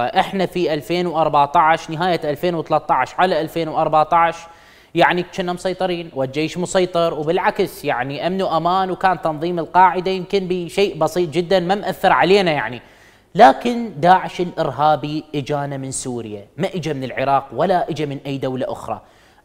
إحنا في 2014 نهاية 2013 على 2014 يعني كنا مسيطرين والجيش مسيطر وبالعكس يعني أمن وأمان وكان تنظيم القاعدة يمكن بشيء بسيط جدا ما مأثر علينا يعني. لكن داعش الإرهابي إجانا من سوريا ما اجى من العراق ولا اجى من أي دولة أخرى.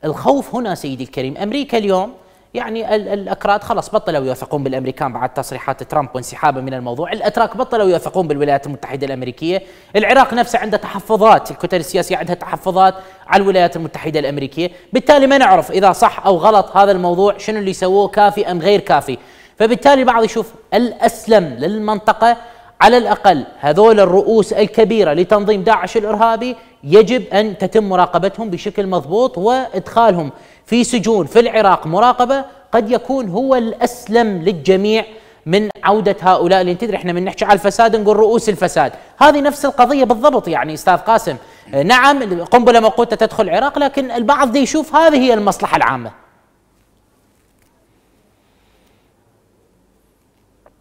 الخوف هنا سيدي الكريم أمريكا اليوم يعني الأكراد خلاص بطلوا يوثقون بالأمريكان بعد تصريحات ترامب وانسحابه من الموضوع، الأتراك بطلوا يوثقون بالولايات المتحدة الأمريكية، العراق نفسه عنده تحفظات، الكتل السياسيه عندها تحفظات على الولايات المتحدة الأمريكية، بالتالي ما نعرف إذا صح أو غلط هذا الموضوع شنو اللي سووه كافي أم غير كافي، فبالتالي البعض يشوف الأسلم للمنطقة على الأقل. هذول الرؤوس الكبيرة لتنظيم داعش الإرهابي يجب أن تتم مراقبتهم بشكل مضبوط وإدخالهم. في سجون في العراق مراقبة قد يكون هو الأسلم للجميع من عودة هؤلاء اللي تدري إحنا من نحكي على الفساد نقول رؤوس الفساد، هذه نفس القضية بالضبط يعني أستاذ قاسم، نعم قنبلة موقوتة تدخل العراق لكن البعض دي يشوف هذه هي المصلحة العامة.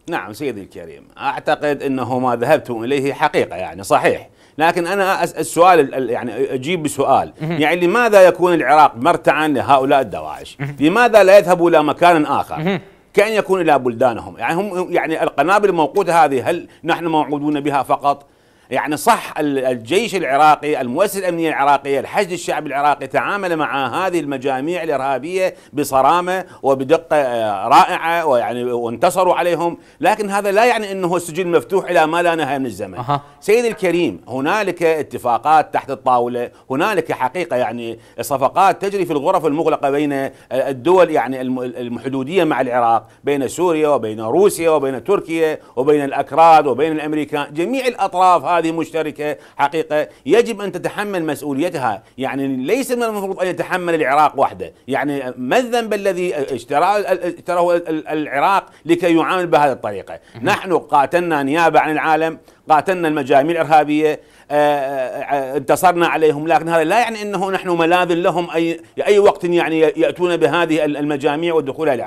نعم سيدي الكريم أعتقد إنه ما ذهبتم إليه حقيقة يعني صحيح. لكن أنا السؤال يعني أجيب بسؤال. يعني لماذا يكون العراق مرتعا لهؤلاء الدواعش لماذا لا يذهبوا إلى مكان آخر؟ كأن يكون إلى بلدانهم. يعني هم يعني القنابل الموقوتة هذه هل نحن موعودون بها فقط؟ يعني صح الجيش العراقي المؤسسة الأمنية العراقية الحشد الشعبي العراقي تعامل مع هذه المجاميع الإرهابية بصرامة وبدقة آه، رائعة ويعني وانتصروا عليهم لكن هذا لا يعني أنه السجن مفتوح إلى ما لا نهاية من الزمن أه. سيدي الكريم هنالك اتفاقات تحت الطاولة هنالك حقيقة يعني صفقات تجري في الغرف المغلقة بين الدول يعني المحدودية مع العراق بين سوريا وبين روسيا وبين تركيا وبين الأكراد وبين الأمريكان جميع الأطراف هذه مشتركة حقيقة يجب أن تتحمل مسؤوليتها. يعني ليس من المفروض أن يتحمل العراق وحده. يعني ما الذنب الذي اشتراه اشتراه العراق لكي يعامل بهذه الطريقة؟ نحن قاتلنا نيابة عن العالم قاتلنا المجاميع الإرهابية آه، آه، انتصرنا عليهم. لكن هذا لا يعني إنه نحن ملاذ لهم اي أي وقت يعني يأتون بهذه المجاميع والدخول إلى